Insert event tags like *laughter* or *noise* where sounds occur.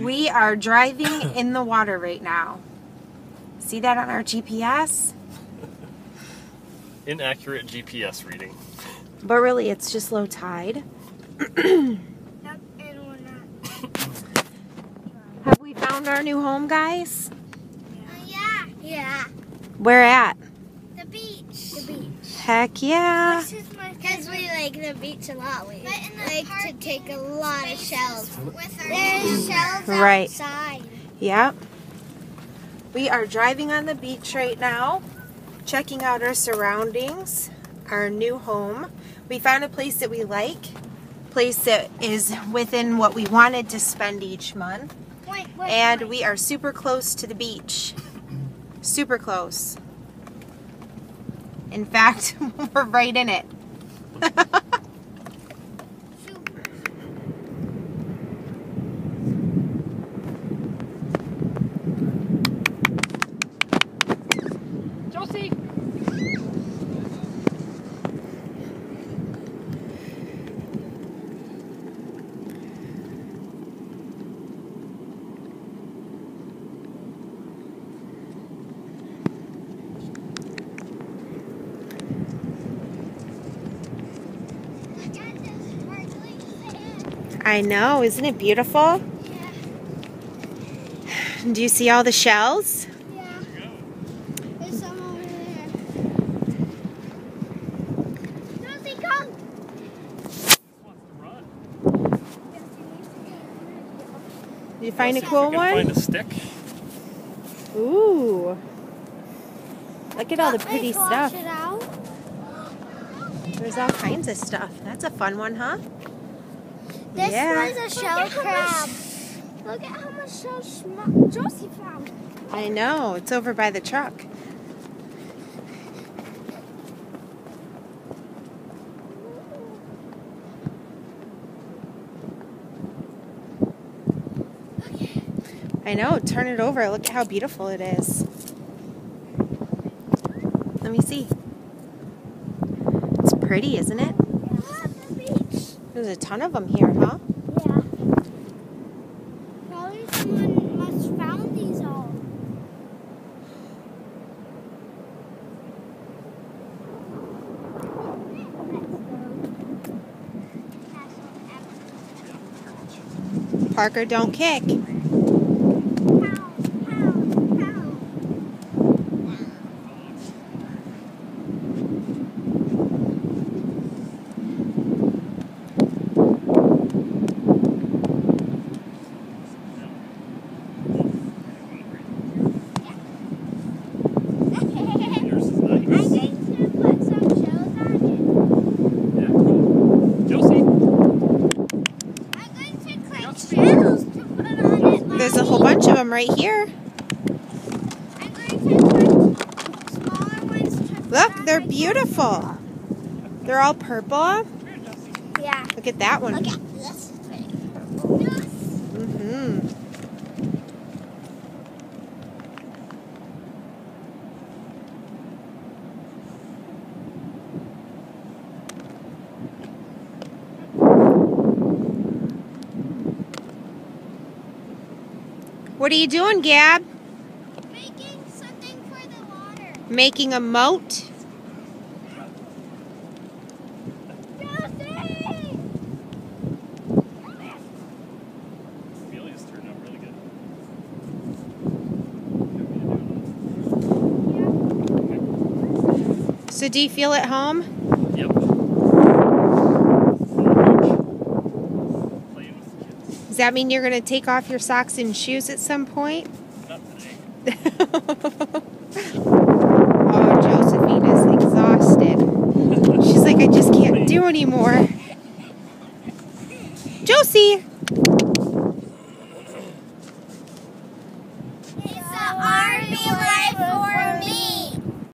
We are driving in the water right now. See that on our GPS? Inaccurate GPS reading. But really, it's just low tide. We're. *coughs* Have we found our new home, guys? Uh, yeah. Yeah. Where at? The beach. The beach. Heck yeah. This is my Because we like the beach a lot. We like to take a lot of shells. There's shells Right. outside. Yep. We are driving on the beach right now, checking out our surroundings, our new home. We found a place that we like, place that is within what we wanted to spend each month, Wait, wait. and we are super close to the beach. Super close. In fact, *laughs* we're right in it. Josie! *laughs* I know, isn't it beautiful? Do you see all the shells? Yeah. There's some over there. Josie, come. wants to run. Did you find a See if cool can one? Find a stick. Ooh. Look at all the pretty wash stuff. it out. There's all kinds of stuff. That's a fun one, huh? This Yeah. was a shell crab. Look at how much shell schma- Josie found. I know. It's over by the truck. I know. Turn it over. Look at how beautiful it is. Let me see. It's pretty, isn't it? Yeah, the beach. There's a ton of them here, huh? Yeah. Probably someone must found these all. Parker, don't kick. Yours is I'm nice. going to put some shells on Yeah, cool. Josie! it. I'm going to collect shells to put on it. There's a whole bunch of them right here. I'm going to put smaller ones to put Look, they're beautiful. They're all purple. Yeah. Look at that one. Look at this. Yes. What are you doing, Gab? Making something for the water. Making a moat? Josie! Amelia's turned out really good. So do you feel at home? That mean you're going to take off your socks and shoes at some point? Not *laughs* today. oh, Josephine is exhausted. She's like, I just can't do anymore. Josie!